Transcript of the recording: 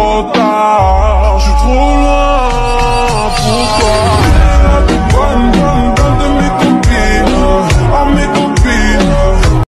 boca